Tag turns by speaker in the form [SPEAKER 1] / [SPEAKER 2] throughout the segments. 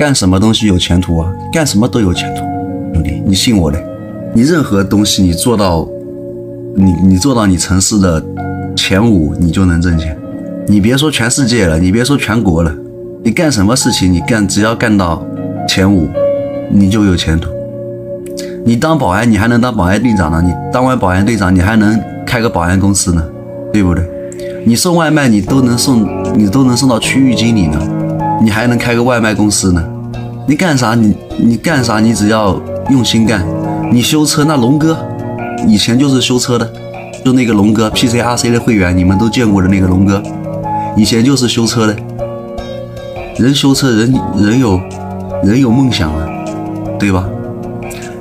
[SPEAKER 1] 干什么东西有前途啊？干什么都有前途，兄弟，你信我的。你任何东西你做到，你你做到你城市的前五，你就能挣钱。你别说全世界了，你别说全国了，你干什么事情，你干只要干到前五，你就有前途。你当保安，你还能当保安队长呢。你当完保安队长，你还能开个保安公司呢，对不对？你送外卖，你都能送，你都能送到区域经理呢，你还能开个外卖公司呢。你干啥？你你干啥？你只要用心干。你修车，那龙哥以前就是修车的，就那个龙哥 PCRC 的会员，你们都见过的那个龙哥，以前就是修车的。人修车，人人有人有梦想啊，对吧？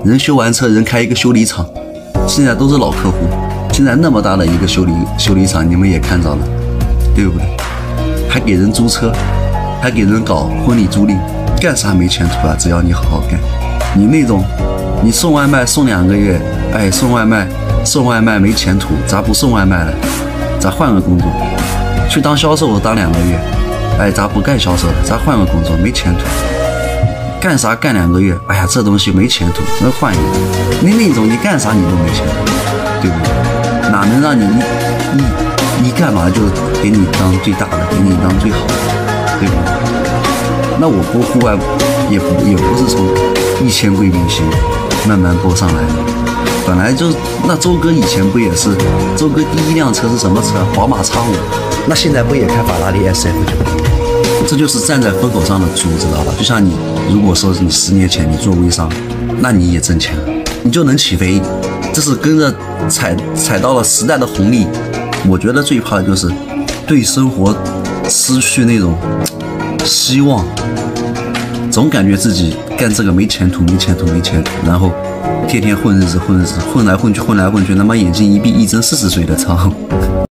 [SPEAKER 1] 人修完车，人开一个修理厂，现在都是老客户。现在那么大的一个修理修理厂，你们也看着了，对不对？还给人租车，还给人搞婚礼租赁，干啥没前途啊？只要你好好干，你那种。你送外卖送两个月，哎，送外卖送外卖没前途，咋不送外卖了？咋换个工作？去当销售当两个月，哎，咋不干销售了？咋换个工作？没前途。干啥干两个月？哎呀，这东西没前途，那换一个。你那种你干啥你都没前途，对不对？哪能让你你你你干嘛就给你当最大的，给你当最好的，对吧？那我播户外也不也不是从一千贵宾席。慢慢播上来的，本来就那周哥以前不也是？周哥第一辆车是什么车？宝马叉五。那现在不也开法拉利 SF 九？这就是站在风口上的猪，知道吧？就像你，如果说你十年前你做微商，那你也挣钱了，你就能起飞。这是跟着踩踩到了时代的红利。我觉得最怕的就是对生活失去那种希望。总感觉自己干这个没前途，没前途，没前途，然后天天混日子，混日子，混来混去，混来混去，他妈眼睛一闭一睁，四十岁的操！